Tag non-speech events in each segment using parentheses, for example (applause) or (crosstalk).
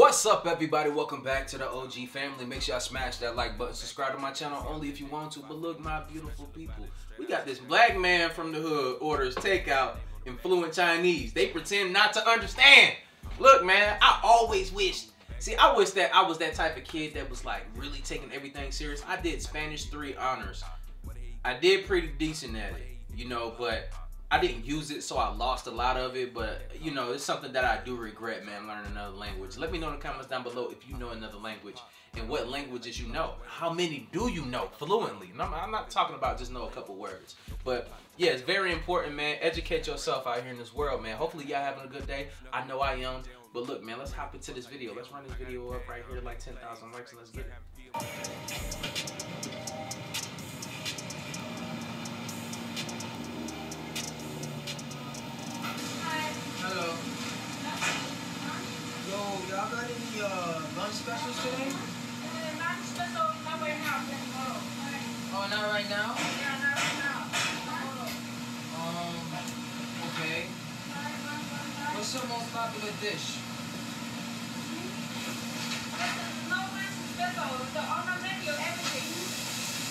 What's up, everybody? Welcome back to the OG family. Make sure y'all smash that like button. Subscribe to my channel only if you want to. But look, my beautiful people, we got this black man from the hood orders takeout in fluent Chinese. They pretend not to understand. Look, man, I always wished. See, I wish that I was that type of kid that was like really taking everything serious. I did Spanish 3 honors. I did pretty decent at it, you know, but I didn't use it, so I lost a lot of it. But you know, it's something that I do regret, man. Learning another language. Let me know in the comments down below if you know another language and what languages you know. How many do you know fluently? And I'm, I'm not talking about just know a couple words, but yeah, it's very important, man. Educate yourself out here in this world, man. Hopefully, y'all having a good day. I know I am. But look, man, let's hop into this video. Let's run this video up right here, like 10,000 likes, and let's get it. Hello. Yo, y'all got any uh, lunch specials today? Oh, not right now? Um, okay. What's your most popular dish?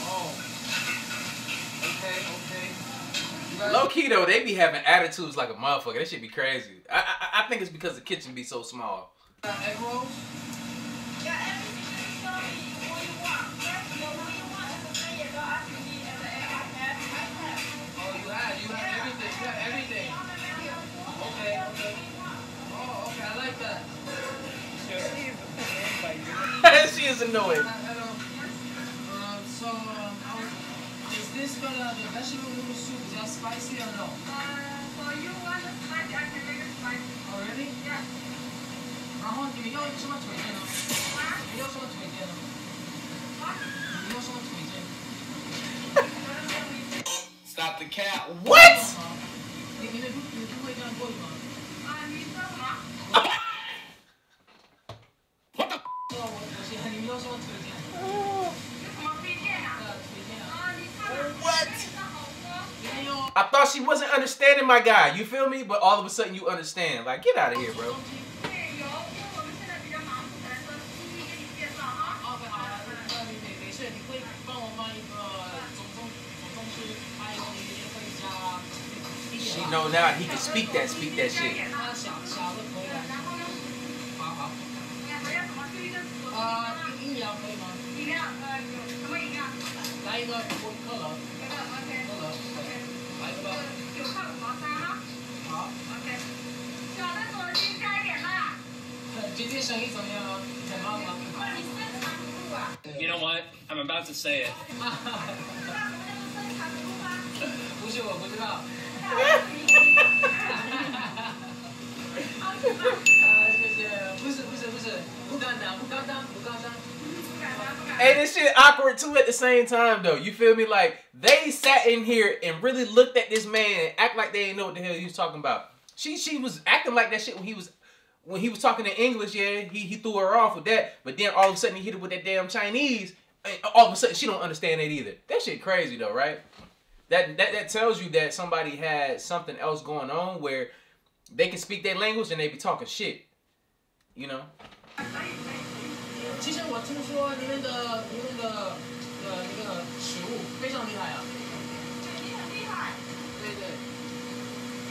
Oh. Okay, okay. You guys- Low key though, they be having attitudes like a motherfucker. That shit be crazy. I, I I think it's because the kitchen be so small. got egg rolls? Oh, she is annoyed. Hello. Um, so, um, I was- is this gonna, the vegetable noodle soup, is that spicy or no? Oh, really? 然后你们要什么腿垫呢？你们要什么腿垫呢？你们要什么腿垫？ Stop the cap. What? 你你们不你们不会这样过吗？ What the? I thought she wasn't understanding my guy. You feel me? But all of a sudden you understand. Like, get out of here, bro. She know now he can speak that, speak that shit. You know what? I'm about to say it. hey, this shit awkward too at the same time though. You feel me? Like they sat in here and really looked at this man and act like they didn't know what the hell he was talking about. She she was acting like that shit when he was when he was talking in English. Yeah, he he threw her off with that. But then all of a sudden he hit her with that damn Chinese. And all of a sudden she don't understand that either. That shit crazy though, right? That that that tells you that somebody had something else going on where they can speak their language and they be talking shit. You know? 其实我听说你们的你们的的那个食物非常厉害啊。对对。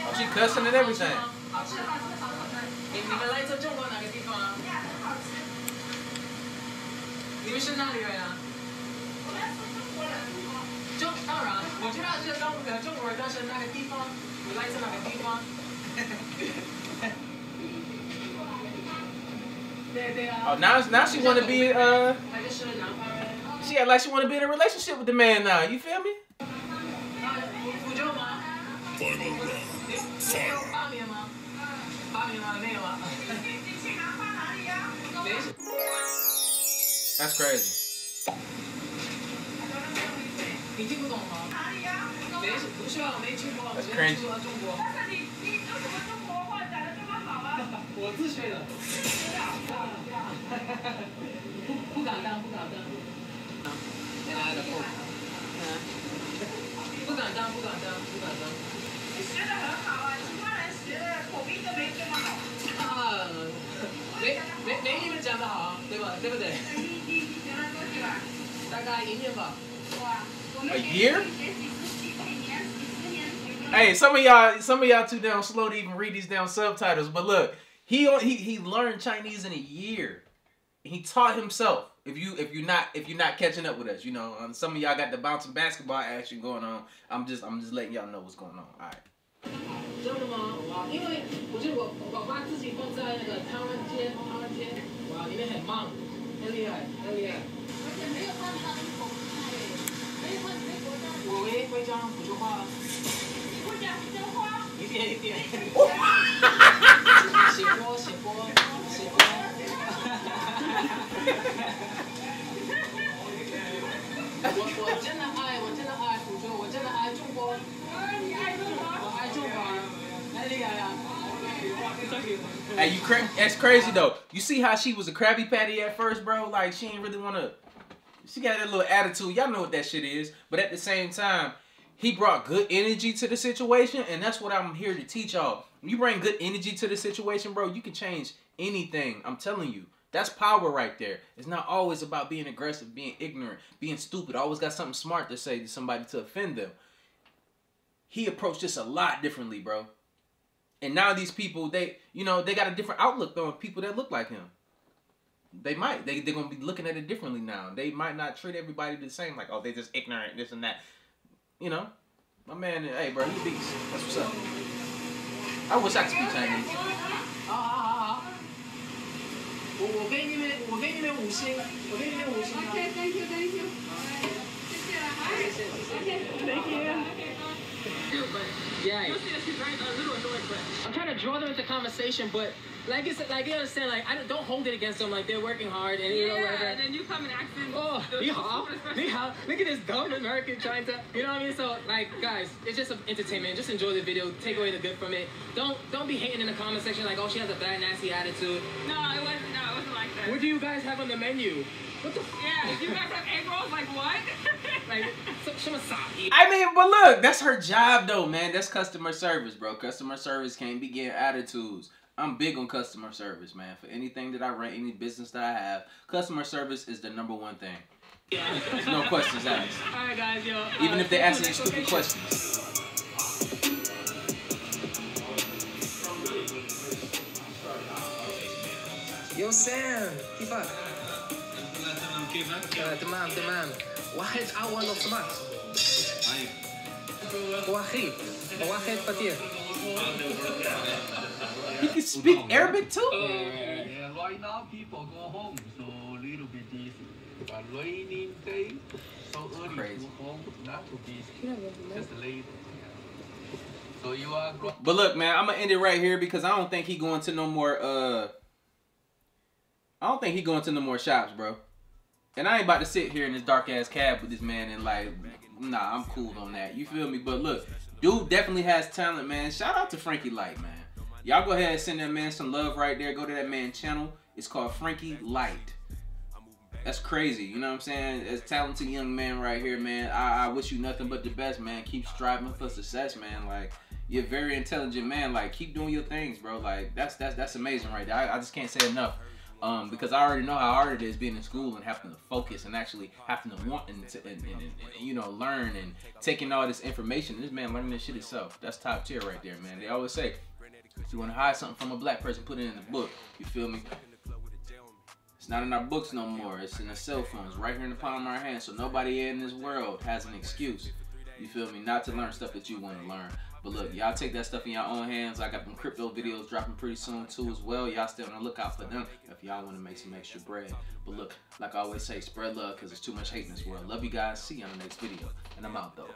Oh, she cussing and everything. 好吃。你你们来自中国哪个地方啊？你们是哪里人啊？中当然，我知道是中呃中国人，但是那个地方，你来自哪个地方？对对啊。 Oh, now now she want to be uh 他就是南方人。 she act like she want to be in a relationship with the man now. You feel me? 啊，福福州吗？ Final That's crazy. That's cringe. (laughs) (laughs) A year? Hey, some of y'all, some of y'all too damn slow to even read these damn subtitles. But look, he he he learned Chinese in a year. He taught himself. If you if you're not if you're not catching up with us, you know, um, some of y'all got the bouncing basketball action going on. I'm just I'm just letting y'all know what's going on. All right. 真的吗？哇，因为我觉得我我把自己放在那个台湾街，台湾街，哇，里面很忙，很厉害，很厉害。 我会会讲普通话，一点一点。写播写播写播。我我真的爱，我真的爱福州，我真的爱中国。我爱中国，很厉害呀！ Hey, you cra- that's crazy though. You see how she was a Krabby Patty at first, bro? Like she ain't really wanna. she got that little attitude. Y'all know what that shit is. But at the same time, he brought good energy to the situation, and that's what I'm here to teach y'all. When you bring good energy to the situation, bro, you can change anything. I'm telling you. That's power right there. It's not always about being aggressive, being ignorant, being stupid. Always got something smart to say to somebody to offend them. He approached this a lot differently, bro. And now these people, they, you know, they got a different outlook on people that look like him They might. They, they're going to be looking at it differently now. They might not treat everybody the same, like, oh, they just ignorant, this and that. You know? My man, hey, bro, he beast. That's what's up. I wish I could speak Chinese. 好好好好，我我给你们，我给你们五星，我给你们五星。 Okay, thank you, thank you. 谢谢谢谢。 Thank you. Yeah. I'm trying to draw them into conversation, but like it's like you understand, like I don't, don't hold it against them. Like they're working hard and you know Yeah, whatever. and then you come and act in Oh, the- ni hao, ni hao. Look at this dumb American trying to, you know what I mean? So, like, guys, it's just an entertainment. Just enjoy the video. Take away the good from it. Don't don't be hating in the comment section like, oh, she has a bad, nasty attitude. No, it wasn't. No, it wasn't like that. What do you guys have on the menu? What the? F- Yeah, you guys have egg rolls. Like what? (laughs) like, some wasabi. I mean, but look, that's her job though, man. That's customer service, bro. Customer service can't be getting attitudes. I'm big on customer service, man. For anything that I run, any business that I have, customer service is the number one thing. There's no questions asked. All right, guys, yo. Even uh, if they ask you next stupid location. questions. Yo Sam, كيفك؟ آه، تمام تمام واحد أول لو سمحت واحد واحد فطير he can speak Arabic too. Yeah, right now people go home, so little bit easy. But raining day, so early Crazy. to home, not too busy. Just late. So you are But look, man, I'm gonna end it right here because I don't think he going to no more. Uh, I don't think he going to no more shops, bro. And I ain't about to sit here in this dark ass cab with this man and like, nah, I'm cool on that. You feel me? But look, dude definitely has talent, man. Shout out to Frankie Light, man. Y'all go ahead and send that man some love right there. Go to that man channel. It's called Frankie Light. That's crazy. You know what I'm saying? As talented young man right here, man. I, I wish you nothing but the best, man. Keep striving for success, man. Like you're very intelligent man. Like keep doing your things, bro. Like that's that's that's amazing right there. I, I just can't say enough. Um, because I already know how hard it is being in school and having to focus and actually having to want and, to, and, and, and, you know learn and taking all this information. This man learning this shit himself. That's top tier right there, man. They always say if you want to hide something from a black person, put it in the book. You feel me? It's not in our books no more. It's in our cell phones, right here in the palm of our hands. So nobody in this world has an excuse. You feel me? Not to learn stuff that you want to learn. But look, y'all take that stuff in your own hands. I got them crypto videos dropping pretty soon too as well. Y'all stay on the lookout for them if y'all want to make some extra bread. But look, like I always say, spread love because there's too much hate in this world. Love you guys. See you on the next video. And I'm out though.